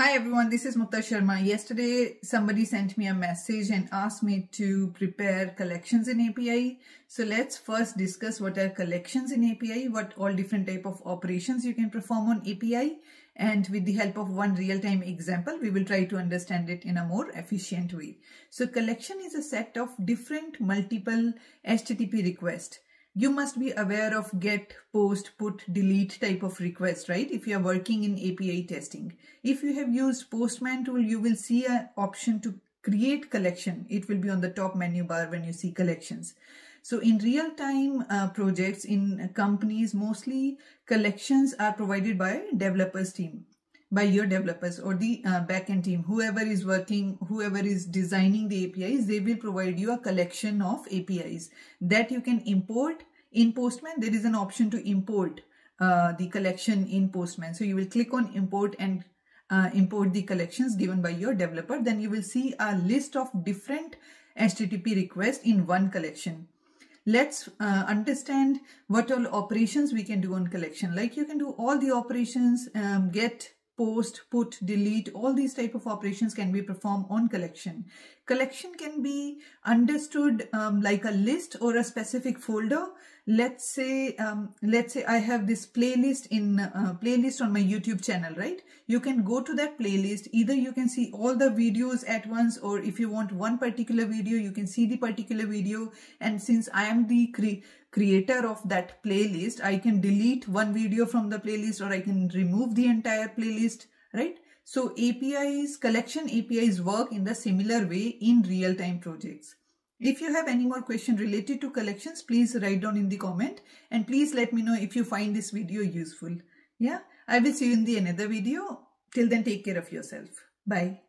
Hi everyone, this is Mukta Sharma. Yesterday somebody sent me a message and asked me to prepare collections in API. So let's first discuss what are collections in API, what all different type of operations you can perform on API and with the help of one real-time example, we will try to understand it in a more efficient way. So collection is a set of different multiple HTTP requests you must be aware of get, post, put, delete type of request, right? If you are working in API testing. If you have used Postman tool, you will see an option to create collection. It will be on the top menu bar when you see collections. So in real-time uh, projects in companies, mostly collections are provided by developers team by your developers or the uh, backend team, whoever is working, whoever is designing the APIs, they will provide you a collection of APIs that you can import in Postman. There is an option to import uh, the collection in Postman. So you will click on import and uh, import the collections given by your developer. Then you will see a list of different HTTP requests in one collection let's uh, understand what all operations we can do on collection like you can do all the operations um, get post, put, delete, all these type of operations can be performed on collection. Collection can be understood um, like a list or a specific folder. Let's say, um, let's say I have this playlist in uh, playlist on my YouTube channel, right? You can go to that playlist. Either you can see all the videos at once, or if you want one particular video, you can see the particular video. And since I am the cre creator of that playlist, I can delete one video from the playlist or I can remove the entire playlist, right? So APIs, collection APIs work in the similar way in real-time projects. If you have any more question related to collections, please write down in the comment and please let me know if you find this video useful. Yeah, I will see you in the another video. Till then, take care of yourself. Bye.